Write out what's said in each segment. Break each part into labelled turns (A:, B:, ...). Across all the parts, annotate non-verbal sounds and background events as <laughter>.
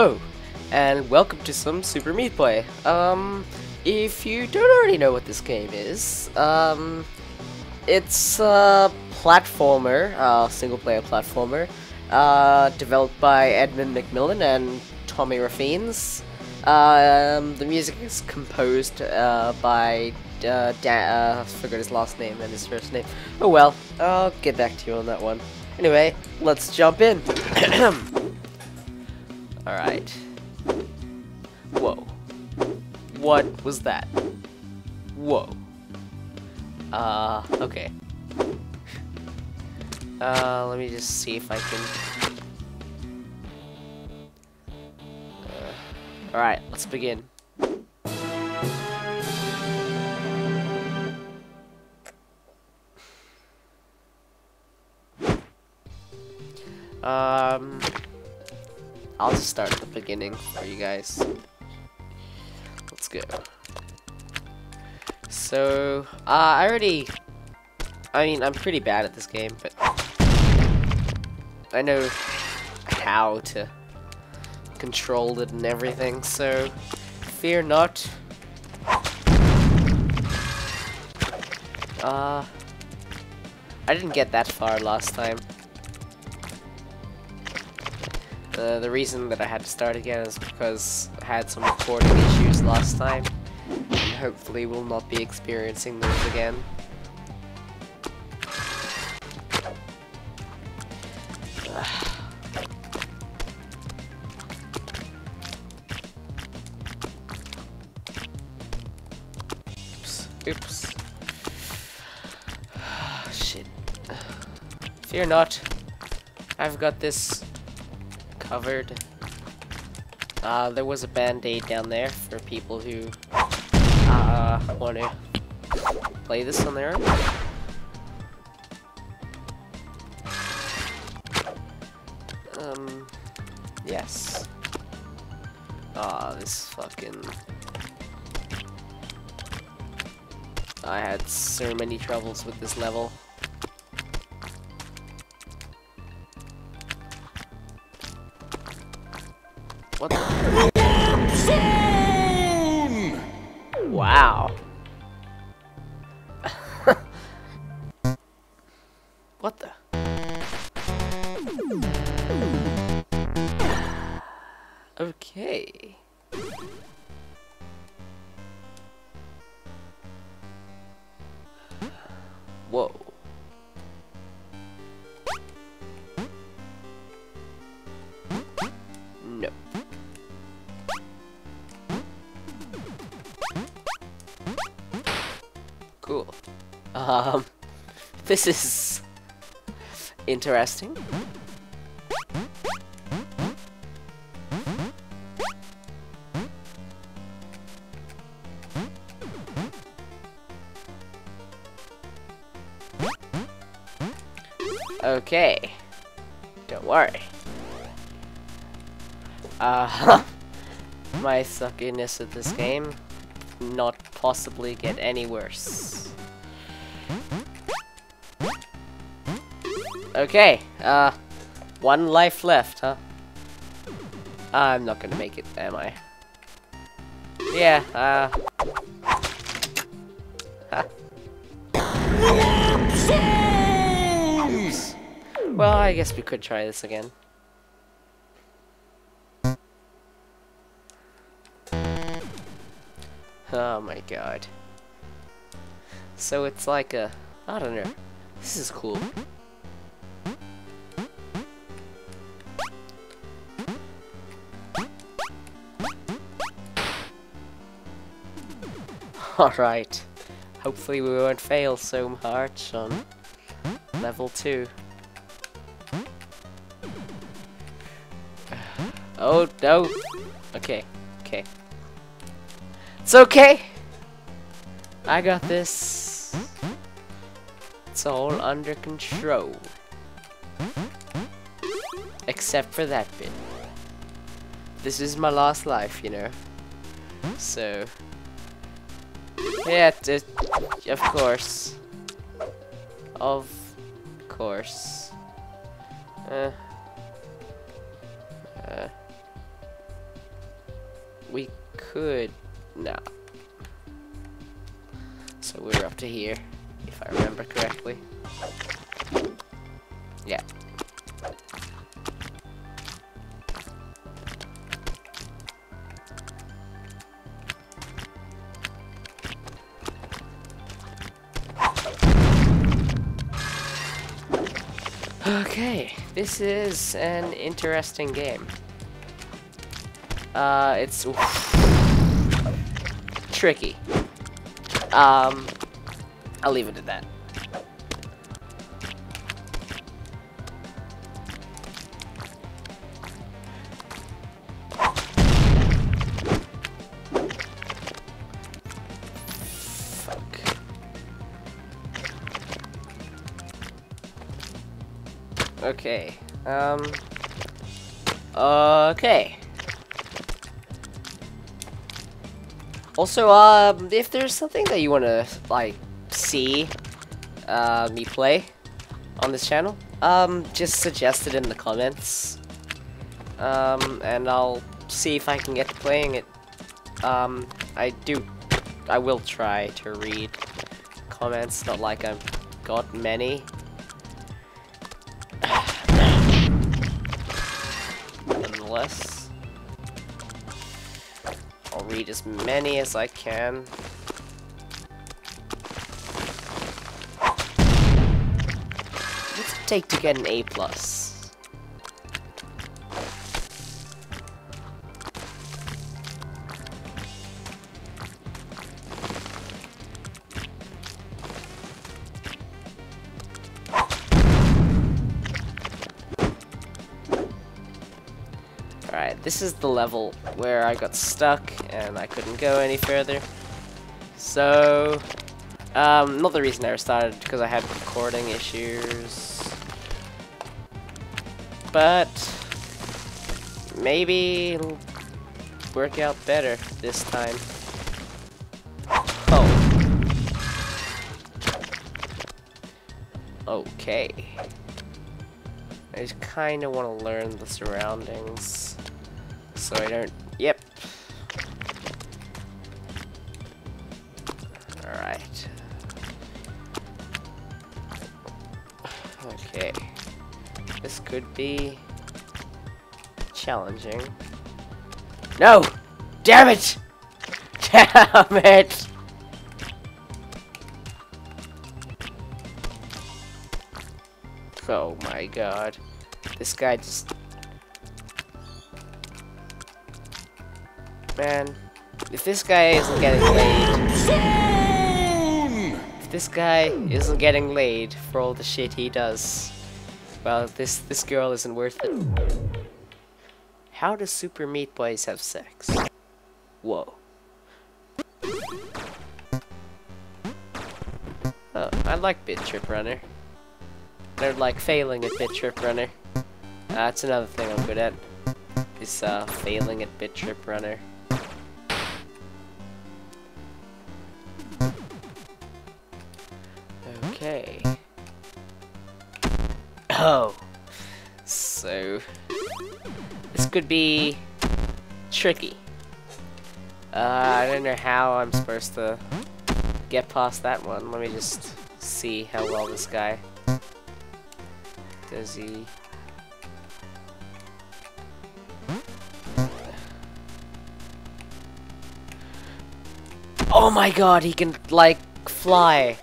A: Hello, and welcome to some Super Meat Boy. Um, if you don't already know what this game is, um, it's a platformer, a single-player platformer, uh, developed by Edmund McMillen and Tommy Refenes. Um, the music is composed uh, by uh, Dan, uh, I forgot his last name and his first name. Oh well, I'll get back to you on that one. Anyway, let's jump in. <clears throat> Alright. Whoa. What was that? Whoa. Uh, okay. Uh, let me just see if I can... Uh, Alright, let's begin. I'll just start at the beginning for you guys. Let's go. So, uh, I already, I mean, I'm pretty bad at this game, but I know how to control it and everything, so fear not. Uh, I didn't get that far last time. Uh, the reason that I had to start again is because I had some recording issues last time, and hopefully will not be experiencing those again. Oops. Oops. Shit. Fear not. I've got this covered. Uh, there was a band-aid down there for people who uh, want to play this on their own. Um, yes. Ah, this fucking... I had so many troubles with this level. What the? Wow. <laughs> what the? Okay. Whoa. No. Um, <laughs> this is interesting. Okay. Don't worry. Uh, <laughs> my suckiness at this game not possibly get any worse. Okay, uh, one life left, huh? I'm not gonna make it, am I? Yeah, uh... Well, I guess we could try this again. Oh my god. So it's like a... I don't know. This is cool. <laughs> Alright. Hopefully we won't fail so much on level 2. <sighs> Oh, no. Okay, okay. It's okay. I got this. It's all under control. Except for that bit. This is my last life, you know. So... Yeah, of course. Of course. Uh... Uh... we could... No. So we're up to here, if I remember correctly. Yeah. Okay, this is an interesting game. Uh, it's tricky. Um, I'll leave it at that. Okay. Um. Okay. Also, um, if there's something that you want to, like, see uh, me play on this channel, um, just suggest it in the comments. Um, and I'll see if I can get to playing it. Um, I do, I will try to read comments, not like I've got many. Nonetheless. I'll read as many as I can. Take to get an A plus? Alright, this is the level where I got stuck and I couldn't go any further. So, um, not the reason I restarted because I had recording issues. But, maybe it'll work out better this time. Oh. Okay. I just kind of want to learn the surroundings. So I don't... be... challenging. No! Damn it! <laughs> Damn it! Oh my god. This guy just... Man, if this guy isn't getting laid... If this guy isn't getting laid for all the shit he does, well, this, this girl isn't worth it. How does Super Meat Boys have sex? Whoa. Oh, I like Bit Trip Runner. They're like failing at Bit Trip Runner. That's another thing I'm good at. Is uh, failing at Bit Trip Runner. Okay. Oh. So this could be tricky. Uh, I don't know how I'm supposed to get past that one. Let me just see how well this guy does he... Oh my god, he can, like, fly.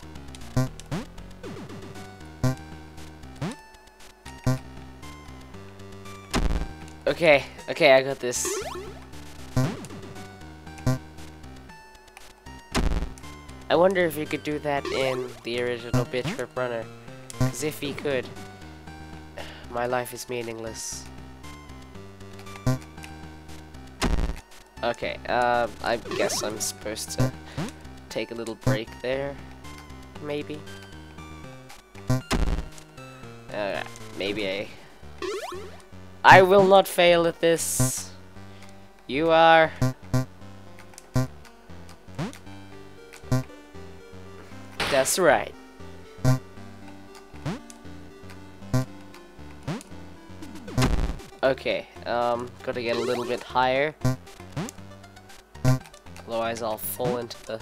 A: Okay, okay, I got this. I wonder if he could do that in the original Bit Trip Runner. Because if he could, my life is meaningless. Okay, uh, I guess I'm supposed to take a little break there, maybe? Uh, maybe I... I will not fail at this. You are... That's right. Okay, um, gotta get a little bit higher. otherwise I'll fall into the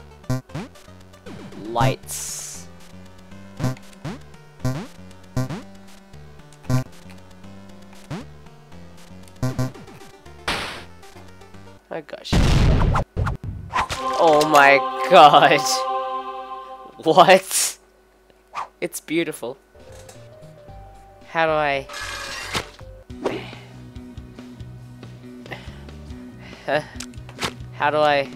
A: lights. God. What? It's beautiful. How do I... Huh? How do I...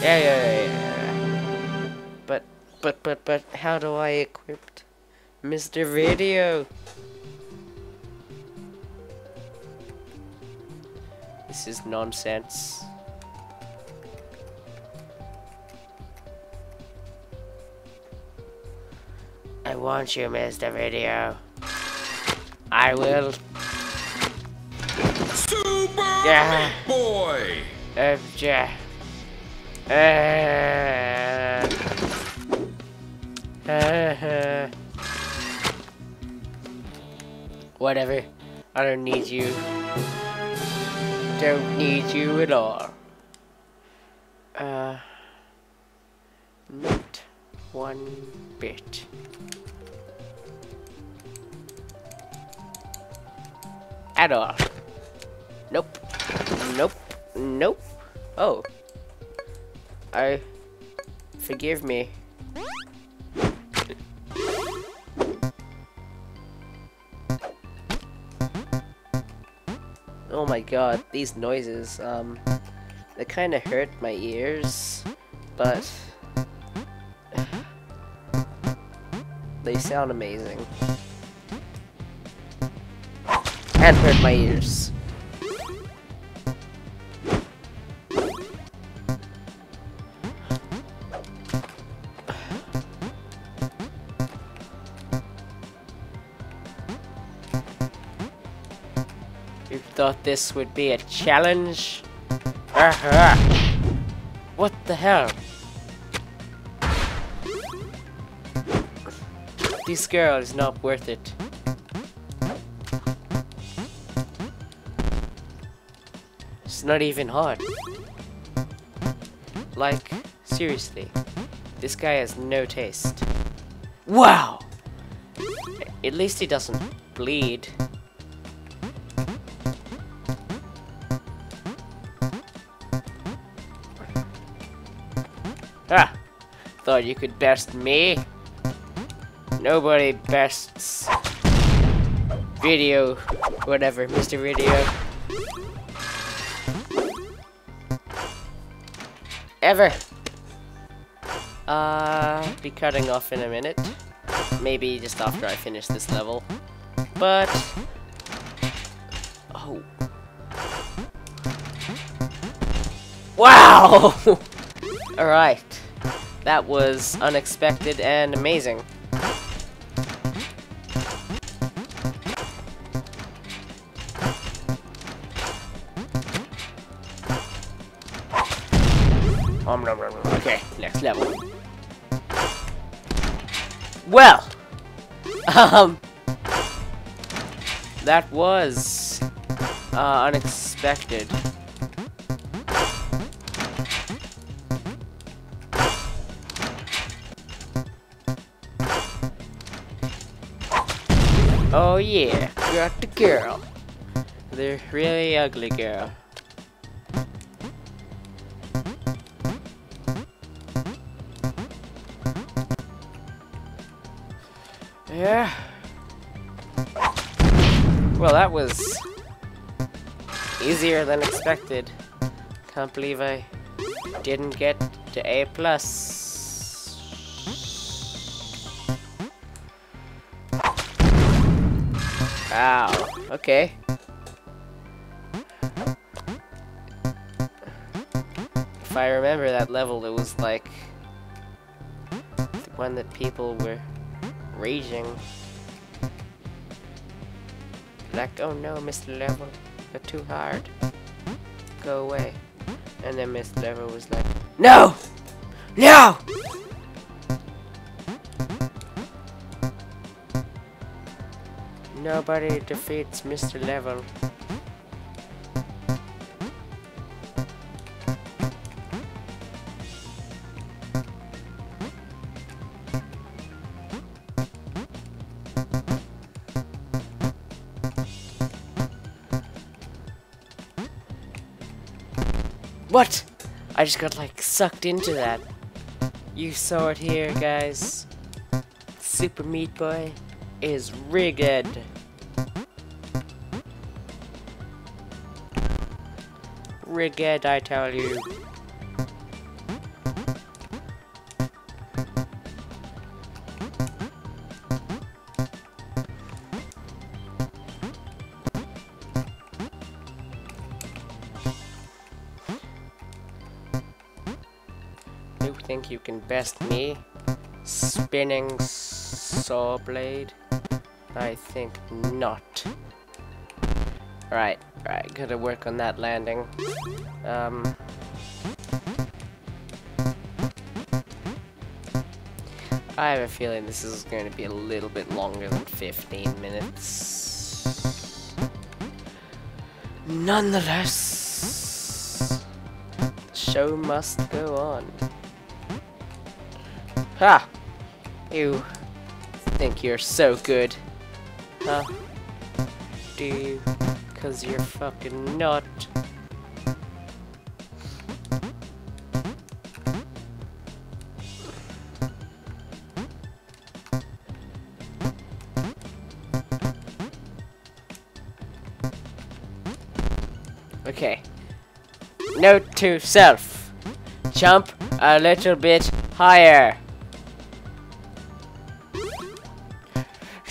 A: Yeah, yeah, yeah, yeah. But, but, but, but, how do I equip Mr. Video? This is nonsense. I want you, Mr. Video. I will.
B: Super
A: Yeah.
B: Boy!
A: Uh, ja. Uh, uh, whatever. I don't need you. Don't need you at all. Uh, not one bit. At all. Nope. Nope. Nope. Oh. I... Forgive me. My god, these noises, um... They kinda hurt my ears, but... <sighs> They sound amazing. And hurt my ears. You thought this would be a challenge? Uh-huh. What the hell? This girl is not worth it. It's not even hard. Like, seriously. This guy has no taste. Wow! At least he doesn't bleed. Ah! Thought you could best me? Nobody bests video, whatever, Mr. Video. Ever. Uh, be cutting off in a minute. Maybe just after I finish this level. But, oh. Wow! <laughs> Alright. That was unexpected and amazing. Okay, next level. Well, um, that was uh, unexpected. Oh yeah, got the girl. The really ugly girl. Yeah. Well, that was easier than expected. Can't believe I didn't get to A plus. Wow. Okay. If I remember that level, it was like the one that people were raging. Like, oh no, Mr. Level, you're too hard. Go away. And then Mr. Level was like, No! No! Nobody defeats Mr. Level. What? I just got like sucked into that. You saw it here, guys. Super Meat Boy is rigged. Rigged, I tell you. You think you can best me? Spinning saw blade? I think not. Right, right, gotta work on that landing. Um... I have a feeling this is going to be a little bit longer than 15 minutes. Nonetheless, the show must go on. Ha! You think you're so good, huh? Do you? Cause you're fucking not. Okay. Note to self. Jump a little bit higher.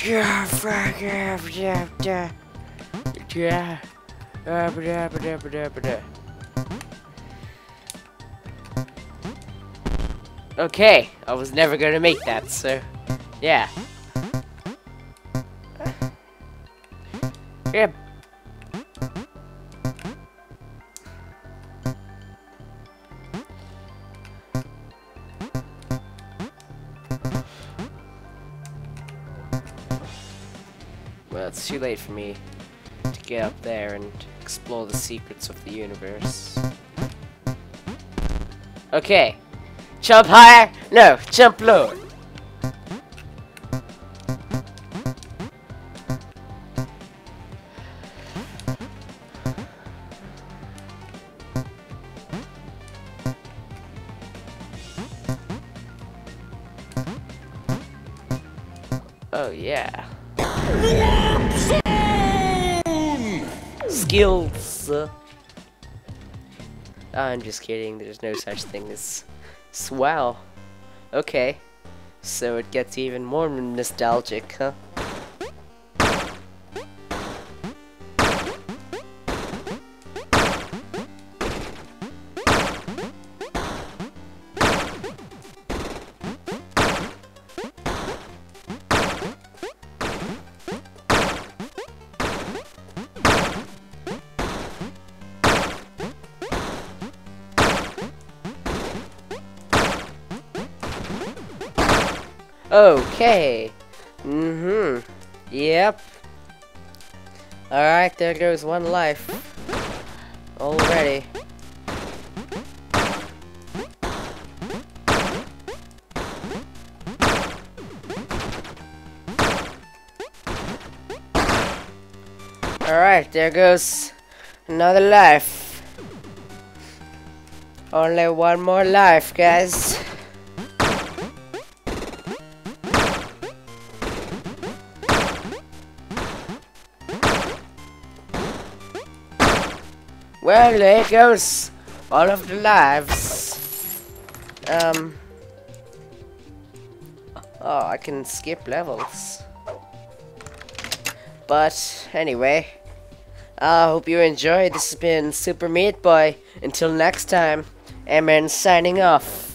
A: Yeah, fuck yeah, yeah. Yeah. Okay, I was never gonna make that, so yeah. Yeah. Well, it's too late for me get up there and explore the secrets of the universe. Okay. Jump higher! No, jump lower! Oh yeah. <laughs> Skills. Uh, I'm just kidding. There's no such thing as swell. Okay. So it gets even more nostalgic, huh? Okay. Mm-hmm. Yep. Alright, there goes one life. Already. Alright, there goes another life. Only one more life, guys. Well, there goes all of the lives. Um. Oh, I can skip levels. But, anyway. I hope you enjoyed. This has been Super Meat Boy. Until next time, MN signing off.